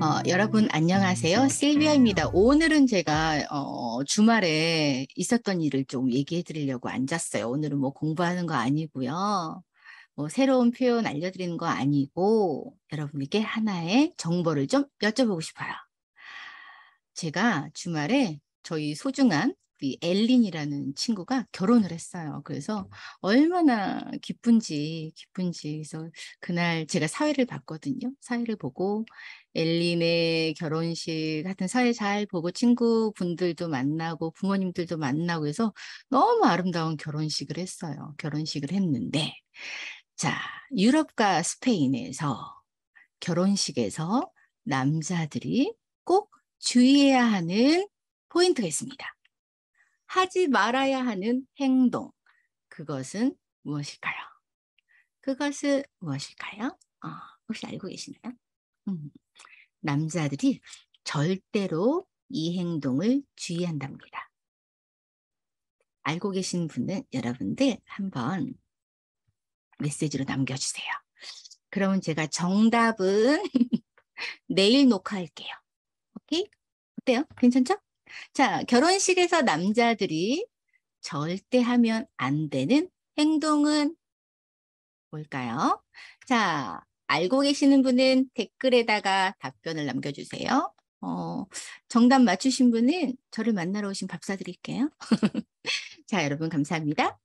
어, 여러분 안녕하세요. 실비아입니다. 오늘은 제가 어, 주말에 있었던 일을 좀 얘기해 드리려고 앉았어요. 오늘은 뭐 공부하는 거 아니고요. 뭐 새로운 표현 알려드리는 거 아니고 여러분에게 하나의 정보를 좀 여쭤보고 싶어요. 제가 주말에 저희 소중한 우리 엘린이라는 친구가 결혼을 했어요. 그래서 얼마나 기쁜지 기쁜지 그래서 그날 제가 사회를 봤거든요. 사회를 보고 엘린의 결혼식 하여튼 사회 잘 보고 친구분들도 만나고 부모님들도 만나고 해서 너무 아름다운 결혼식을 했어요. 결혼식을 했는데 자 유럽과 스페인에서 결혼식에서 남자들이 꼭 주의해야 하는 포인트가 있습니다. 하지 말아야 하는 행동. 그것은 무엇일까요? 그것은 무엇일까요? 어, 혹시 알고 계시나요? 음, 남자들이 절대로 이 행동을 주의한답니다. 알고 계신 분은 여러분들 한번 메시지로 남겨주세요. 그러면 제가 정답은 내일 녹화할게요. 오케이? 어때요? 괜찮죠? 자, 결혼식에서 남자들이 절대 하면 안 되는 행동은 뭘까요? 자, 알고 계시는 분은 댓글에다가 답변을 남겨주세요. 어, 정답 맞추신 분은 저를 만나러 오신 밥 사드릴게요. 자, 여러분 감사합니다.